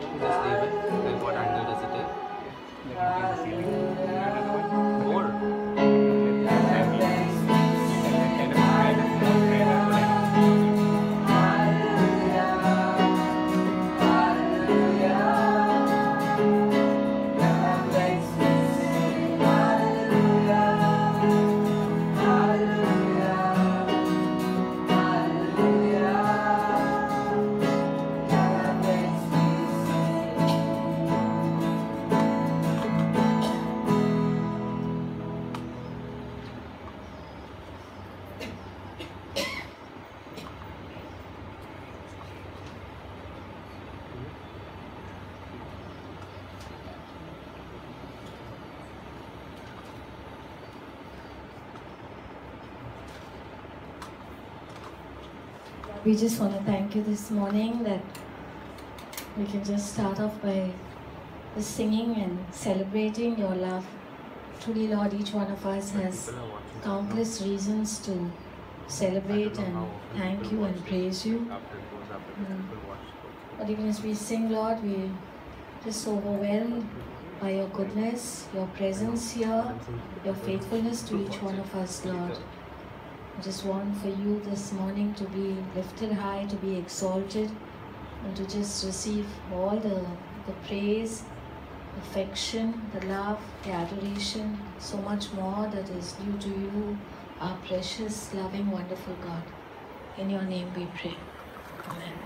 Just leave it. We just want to thank you this morning that we can just start off by just singing and celebrating your love. Truly, Lord, each one of us has People are watching. countless reasons to celebrate and thank you and praise you. After it goes up, Mm. But even as we sing, Lord, we just overwhelmed by your goodness, your presence here, your faithfulness to each one of us, Lord. I just want for you this morning to be lifted high, to be exalted, and to just receive all the, the praise, affection, the love, the adoration, so much more that is due to you, our precious, loving, wonderful God. In your name we pray. Amen.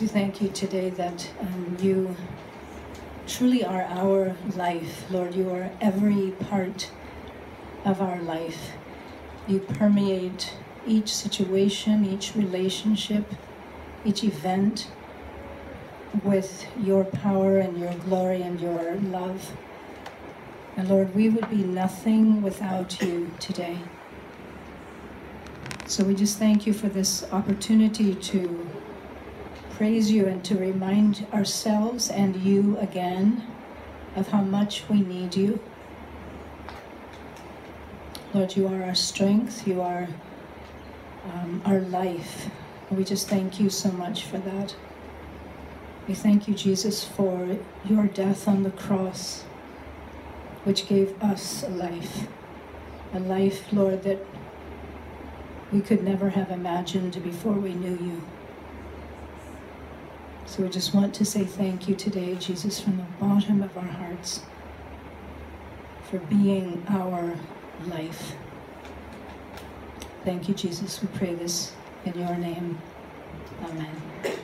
We thank you today that um, you truly are our life. Lord, you are every part of our life. You permeate each situation, each relationship, each event with your power and your glory and your love. And Lord, we would be nothing without you today. So we just thank you for this opportunity to praise you and to remind ourselves and you again of how much we need you. Lord, you are our strength, you are um, our life. We just thank you so much for that. We thank you, Jesus, for your death on the cross, which gave us a life. A life, Lord, that we could never have imagined before we knew you. So we just want to say thank you today, Jesus, from the bottom of our hearts for being our life. Thank you, Jesus. We pray this in your name. Amen.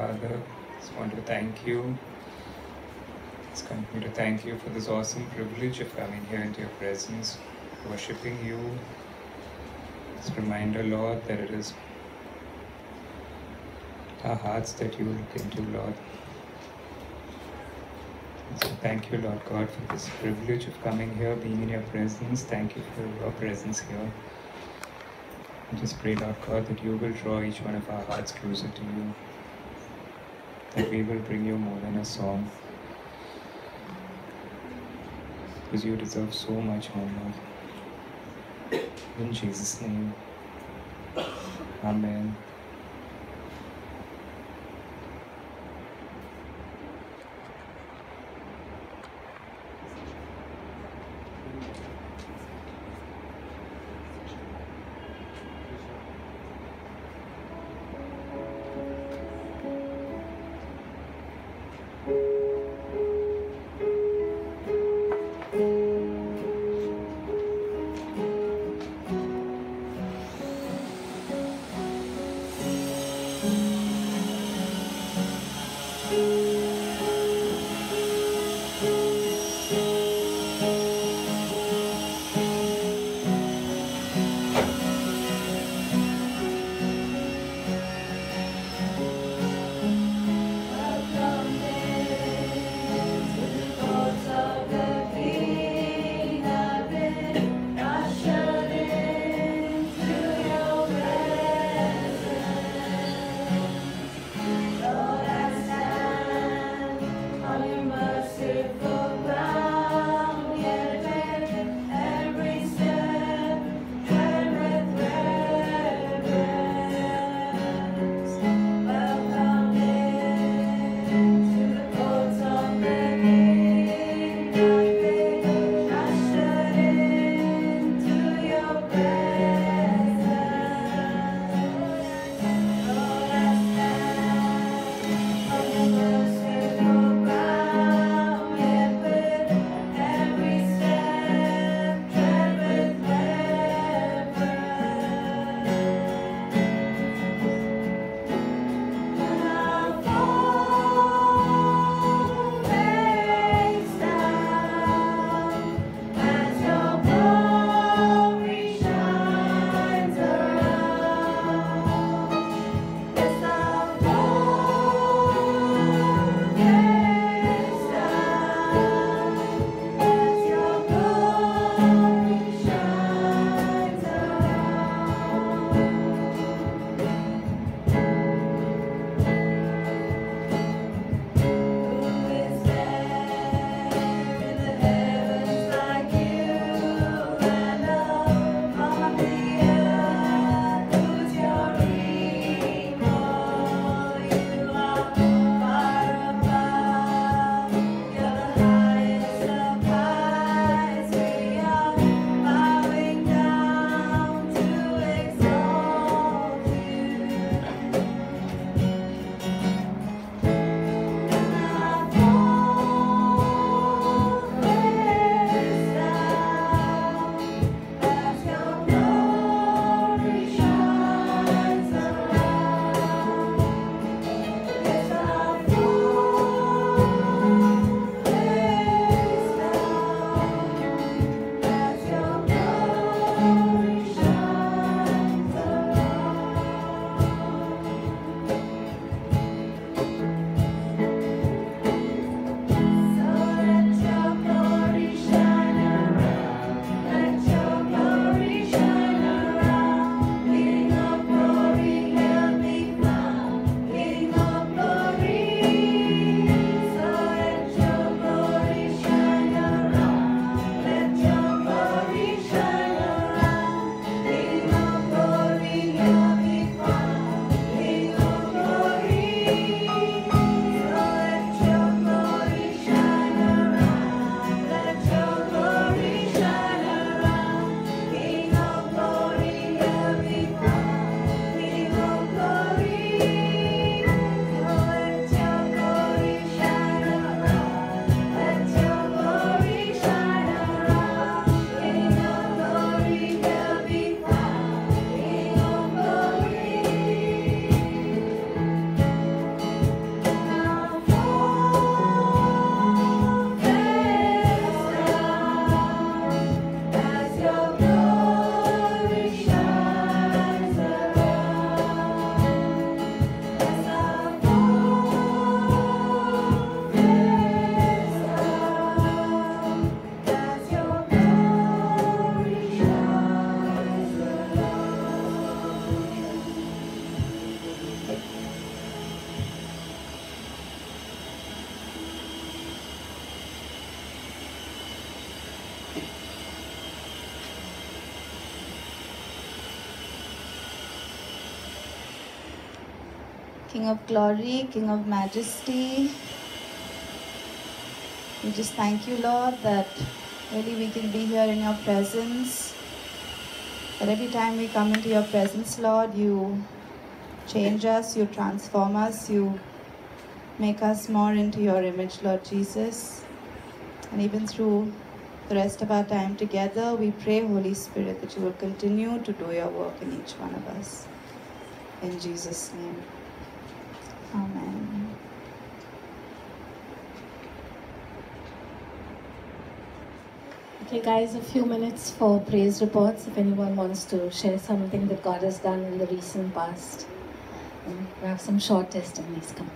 Father, just want to thank you. Just continue to thank you for this awesome privilege of coming here into your presence, worshipping you. Just reminder, Lord, that it is our hearts that you look into, Lord. So thank you, Lord God, for this privilege of coming here, being in your presence. Thank you for your presence here. I just pray, Lord God, that you will draw each one of our hearts closer to you. That we will bring you more than a song. Because you deserve so much more, Lord. In Jesus' name. Amen. Of glory, King of majesty. We just thank you, Lord, that really we can be here in your presence. That every time we come into your presence, Lord, you change us, you transform us, you make us more into your image, Lord Jesus. And even through the rest of our time together, we pray, Holy Spirit, that you will continue to do your work in each one of us. In Jesus' name. Amen. Okay, guys, a few minutes for praise reports if anyone wants to share something that God has done in the recent past. Um, we have some short testimonies come.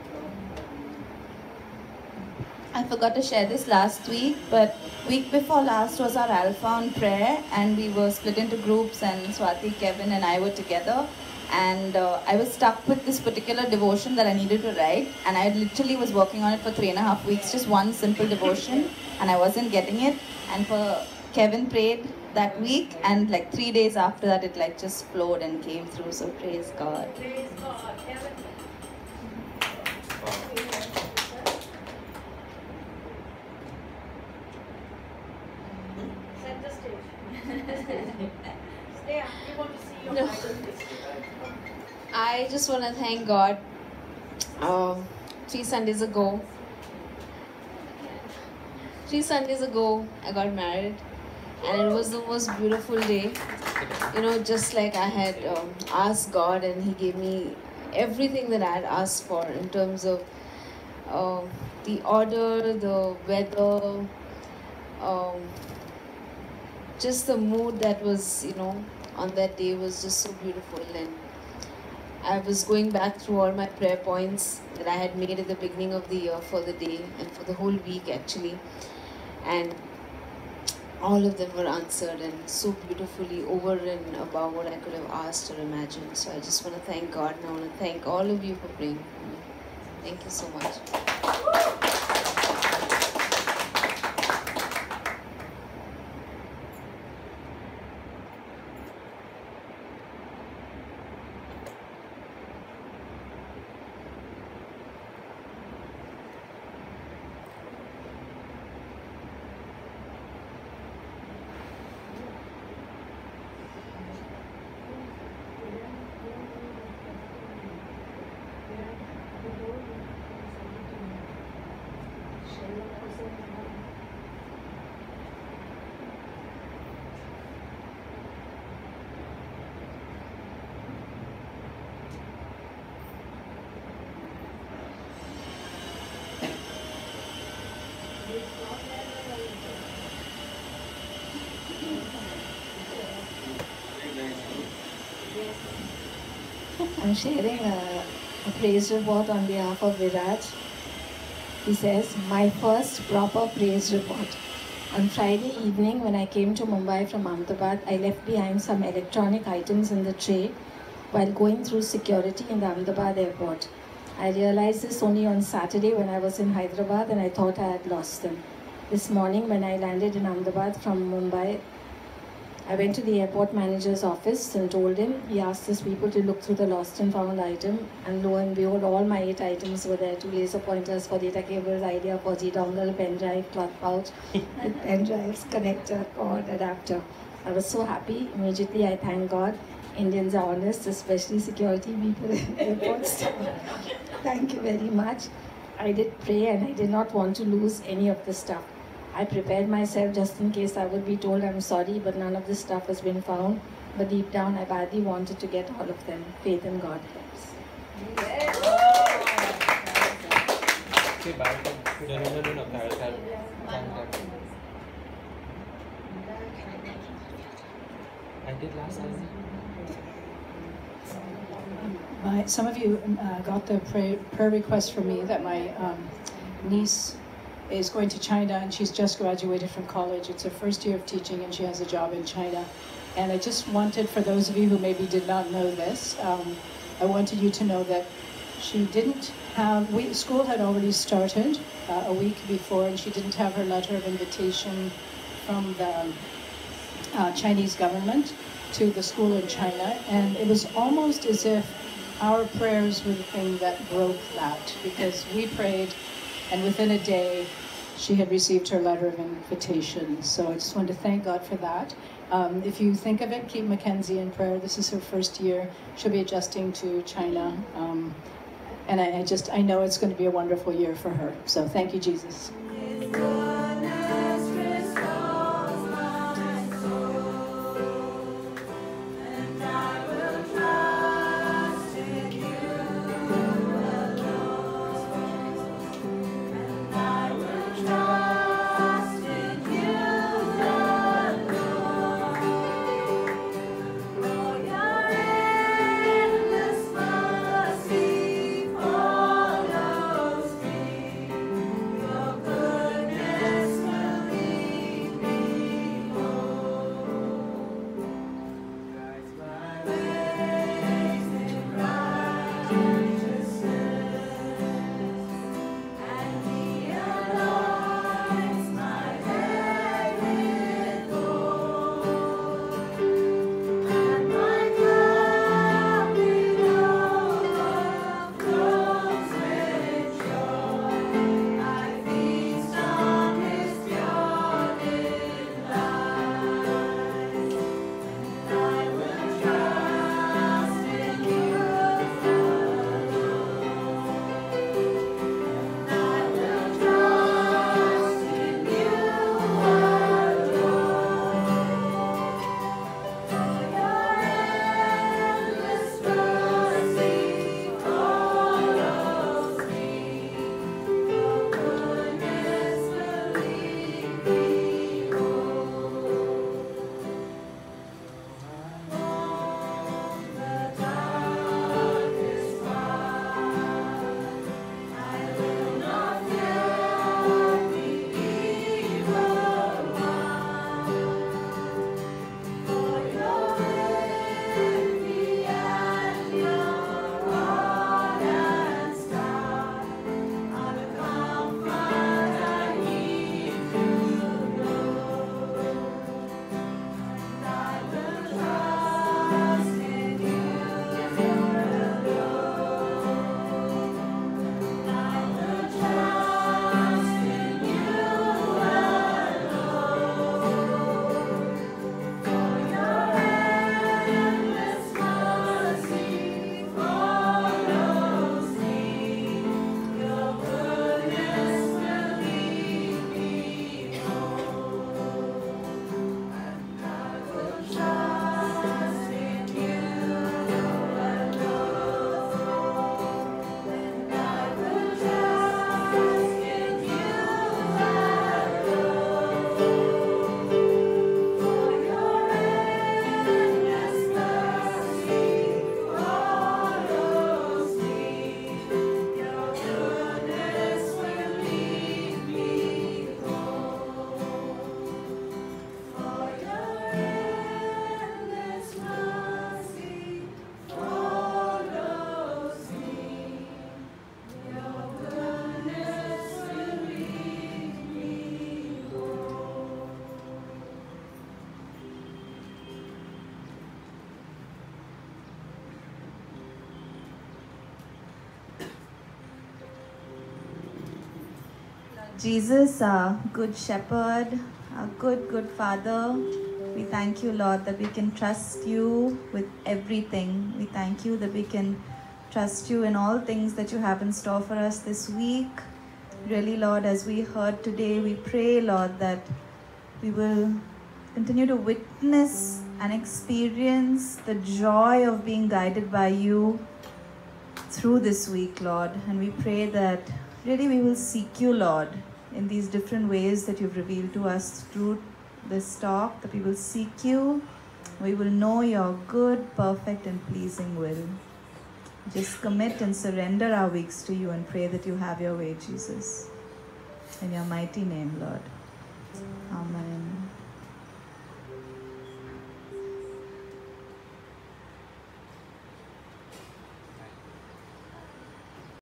I forgot to share this last week, but week before last was our Alpha on prayer, and we were split into groups, and Swati, Kevin, and I were together. And uh, I was stuck with this particular devotion that I needed to write, and I literally was working on it for three and a half weeks, just one simple devotion, and I wasn't getting it. And for Kevin prayed that week, and like three days after that, it like just flowed and came through. So praise God. No. I just want to thank God. Um, three Sundays ago, three Sundays ago, I got married, and it was the most beautiful day. You know, just like I had um, asked God, and He gave me everything that I had asked for in terms of um the order, the weather, um, just the mood that was, you know, on that day was just so beautiful and I was going back through all my prayer points that I had made at the beginning of the year for the day and for the whole week actually. And all of them were answered and so beautifully over and above what I could have asked or imagined. So I just want to thank God and I want to thank all of you for praying for me. Thank you so much. I'm sharing a, a praise report on behalf of Viraj. He says, My first proper praise report. On Friday evening, when I came to Mumbai from Ahmedabad, I left behind some electronic items in the tray while going through security in the Ahmedabad airport. I realized this only on Saturday when I was in Hyderabad and I thought I had lost them. This morning, when I landed in Ahmedabad from Mumbai, I went to the airport manager's office and told him, he asked his people to look through the lost and found item. And lo and behold, all my eight items were there two laser pointers for data cables, idea, 4G dongle, pen drive, cloth pouch, with pen drives, connector, cord, adapter. I was so happy. Immediately, I thank God. Indians are honest, especially security people in airports. thank you very much. I did pray and I did not want to lose any of the stuff. I prepared myself just in case I would be told I'm sorry, but none of this stuff has been found. But deep down, I badly wanted to get all of them. Faith in God helps. Okay, bye. No, no, no, no, no. Carol, Carol. I did last time. My, some of you uh, got the prayer, prayer request from me that my um, niece is going to China and she's just graduated from college. It's her first year of teaching and she has a job in China. And I just wanted, for those of you who maybe did not know this, um, I wanted you to know that she didn't have, we, school had already started uh, a week before and she didn't have her letter of invitation from the uh, Chinese government to the school in China. And it was almost as if our prayers were the thing that broke that because we prayed, and within a day, she had received her letter of invitation. So I just wanted to thank God for that. Um, if you think of it, keep Mackenzie in prayer. This is her first year. She'll be adjusting to China. Um, and I, I just, I know it's going to be a wonderful year for her. So thank you, Jesus. Jesus, our good shepherd, our good, good father, we thank you, Lord, that we can trust you with everything. We thank you that we can trust you in all things that you have in store for us this week. Really, Lord, as we heard today, we pray, Lord, that we will continue to witness and experience the joy of being guided by you through this week, Lord. And we pray that really we will seek you, Lord, in these different ways that you've revealed to us through this talk, that we will seek you. We will know your good, perfect, and pleasing will. Just commit and surrender our weeks to you and pray that you have your way, Jesus. In your mighty name, Lord. Amen.